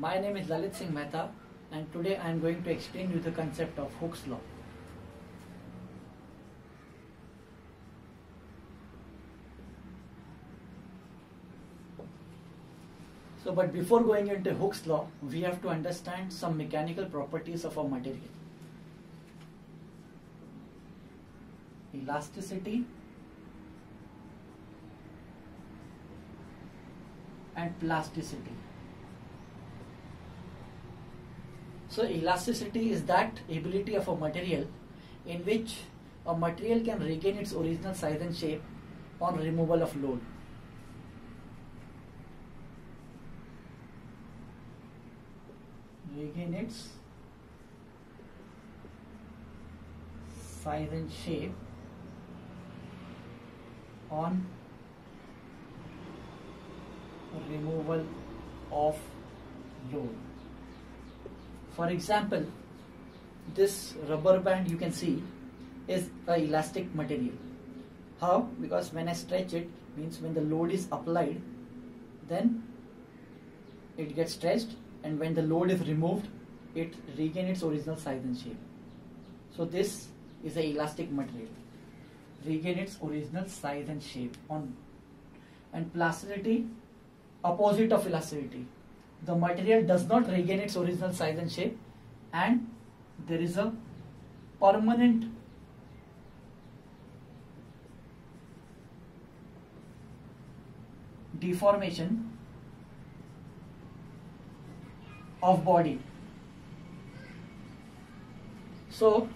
My name is Lalit Singh Mehta and today I am going to explain you the concept of Hooke's law. So but before going into Hooke's law, we have to understand some mechanical properties of a material. Elasticity and plasticity. So elasticity is that ability of a material in which a material can regain its original size and shape on removal of load. Regain its size and shape on removal of load. For example, this rubber band you can see is a elastic material. How? Because when I stretch it, means when the load is applied, then it gets stretched and when the load is removed, it regains its original size and shape. So this is a elastic material. Regain its original size and shape on and plasticity opposite of elasticity. The material does not regain its original size and shape and there is a permanent deformation of body. So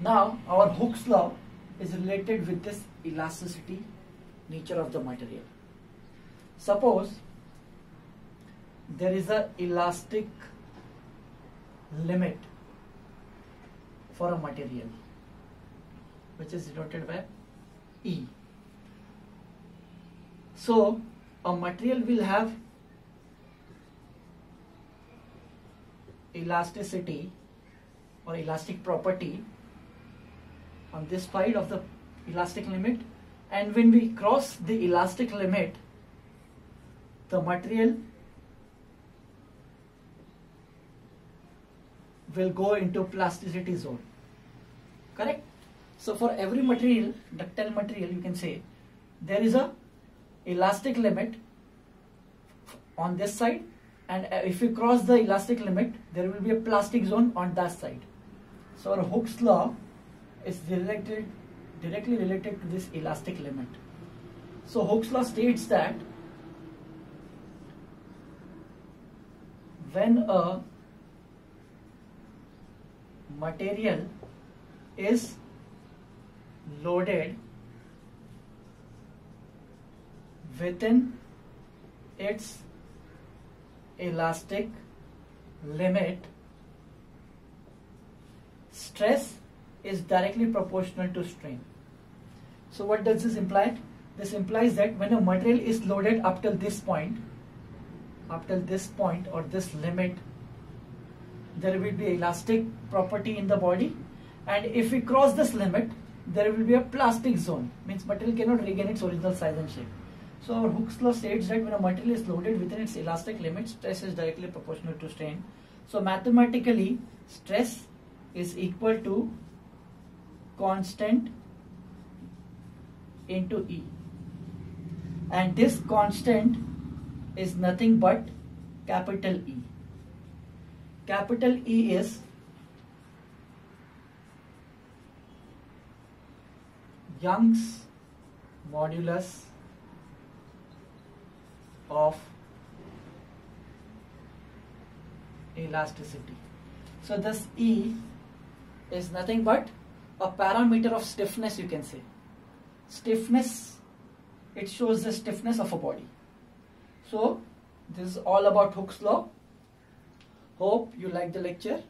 now our Hooke's law is related with this elasticity nature of the material. Suppose there is a elastic limit for a material which is denoted by E. So a material will have elasticity or elastic property on this side of the elastic limit and when we cross the elastic limit the material will go into plasticity zone. Correct? So for every material ductile material you can say there is a elastic limit on this side and uh, if you cross the elastic limit there will be a plastic zone on that side. So our Hooke's law is related directly related to this elastic limit. So Hooke's law states that when a material is loaded within its elastic limit. Stress is directly proportional to strain. So what does this imply? This implies that when a material is loaded up till this point up till this point or this limit there will be elastic property in the body. And if we cross this limit there will be a plastic zone. Means material cannot regain its original size and shape. So our Hooke's law states that when a material is loaded within its elastic limit stress is directly proportional to strain. So mathematically stress is equal to constant into E. And this constant is nothing but capital E. Capital E is Young's modulus of elasticity. So this E is nothing but a parameter of stiffness you can say. Stiffness, it shows the stiffness of a body. So this is all about Hooke's law. Hope you like the lecture.